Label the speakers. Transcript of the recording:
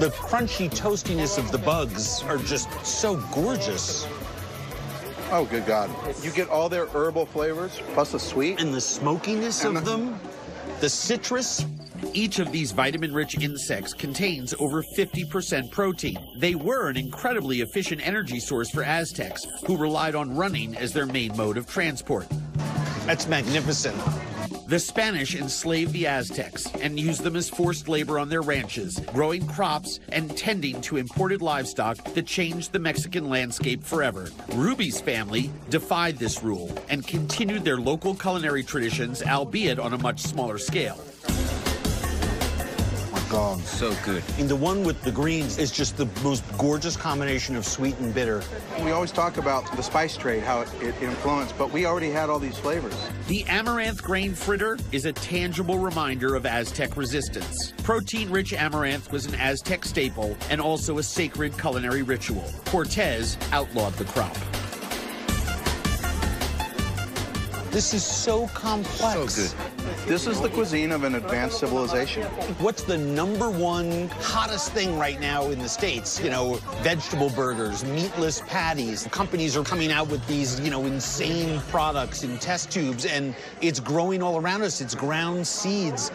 Speaker 1: The crunchy toastiness of the bugs are just so gorgeous.
Speaker 2: Oh, good God. You get all their herbal flavors, plus the sweet.
Speaker 1: And the smokiness
Speaker 2: And
Speaker 1: of
Speaker 2: the-
Speaker 1: them, the citrus.
Speaker 3: Each of these vitamin rich insects contains over 50% protein. They were an incredibly efficient energy source for Aztecs, who relied on running as their main mode of transport.
Speaker 1: That's magnificent.
Speaker 3: The Spanish enslaved the Aztecs and used them as forced labor on their ranches, growing crops and tending to imported livestock that changed the Mexican landscape forever. Ruby's family defied this rule and continued their local culinary traditions, albeit on a much smaller scale.
Speaker 2: God.
Speaker 4: So good.
Speaker 1: And the one with the greens is just the most gorgeous combination of sweet and bitter.
Speaker 2: We always talk about the spice trade, how it, it influenced, but we already had all these flavors.
Speaker 3: The amaranth grain fritter is a tangible reminder of Aztec resistance. Protein rich amaranth was an Aztec staple and also a sacred culinary ritual. Cortez outlawed the crop.
Speaker 1: This is so complex.
Speaker 4: So good.
Speaker 2: This is the cuisine of an advanced civilization.
Speaker 1: What's the number one hottest thing right now in the States? You know, vegetable burgers, meatless patties. Companies are coming out with these, you know, insane products in test tubes, and it's growing all around us. It's ground seeds.